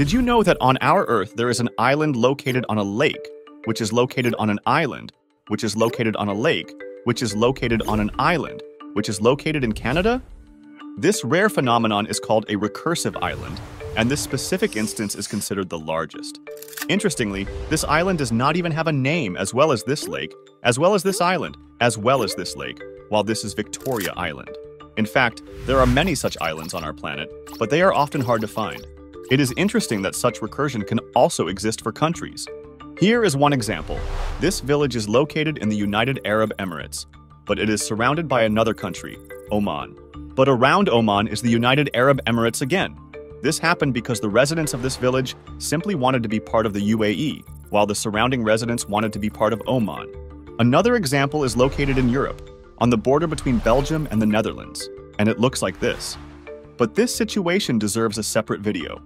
Did you know that on our Earth there is an island located on a lake, which is located on an island, which is located on a lake, which is located on an island, which is located in Canada? This rare phenomenon is called a recursive island, and this specific instance is considered the largest. Interestingly, this island does not even have a name as well as this lake, as well as this island, as well as this lake, while this is Victoria Island. In fact, there are many such islands on our planet, but they are often hard to find. It is interesting that such recursion can also exist for countries. Here is one example. This village is located in the United Arab Emirates, but it is surrounded by another country, Oman. But around Oman is the United Arab Emirates again. This happened because the residents of this village simply wanted to be part of the UAE, while the surrounding residents wanted to be part of Oman. Another example is located in Europe, on the border between Belgium and the Netherlands, and it looks like this. But this situation deserves a separate video.